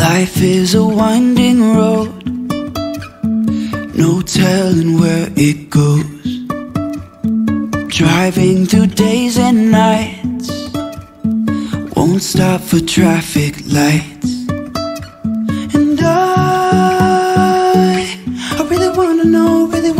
Life is a winding road. No telling where it goes. Driving through days and nights. Won't stop for traffic lights. And I I really wanna know, really wanna